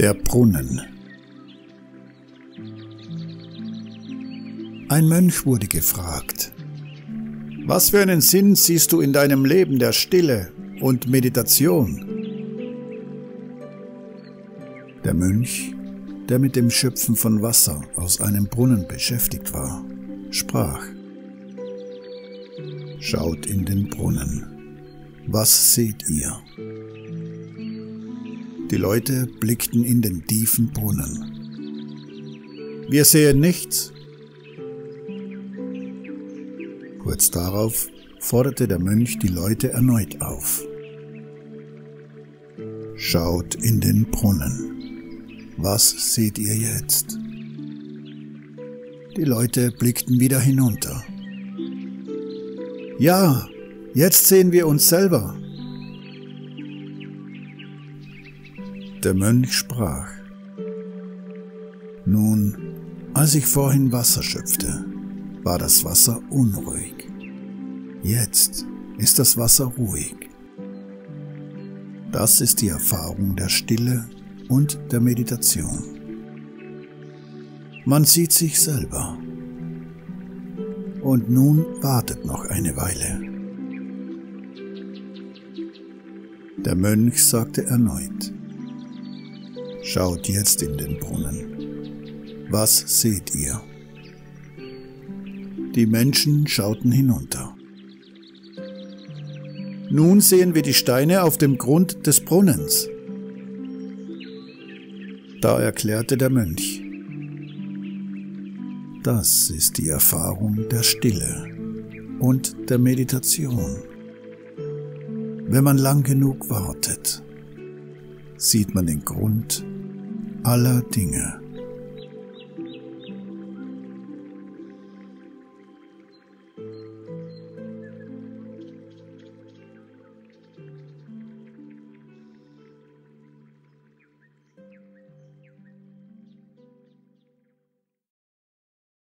Der Brunnen Ein Mönch wurde gefragt, was für einen Sinn siehst du in deinem Leben der Stille und Meditation? Der Mönch, der mit dem Schöpfen von Wasser aus einem Brunnen beschäftigt war, sprach, Schaut in den Brunnen. Was seht ihr? Die Leute blickten in den tiefen Brunnen. Wir sehen nichts. Kurz darauf forderte der Mönch die Leute erneut auf. Schaut in den Brunnen. Was seht ihr jetzt? Die Leute blickten wieder hinunter. Ja, jetzt sehen wir uns selber. Der Mönch sprach. Nun, als ich vorhin Wasser schöpfte, war das Wasser unruhig. Jetzt ist das Wasser ruhig. Das ist die Erfahrung der Stille und der Meditation. Man sieht sich selber. Und nun wartet noch eine Weile. Der Mönch sagte erneut, Schaut jetzt in den Brunnen. Was seht ihr? Die Menschen schauten hinunter. Nun sehen wir die Steine auf dem Grund des Brunnens. Da erklärte der Mönch, das ist die Erfahrung der Stille und der Meditation. Wenn man lang genug wartet, sieht man den Grund aller Dinge.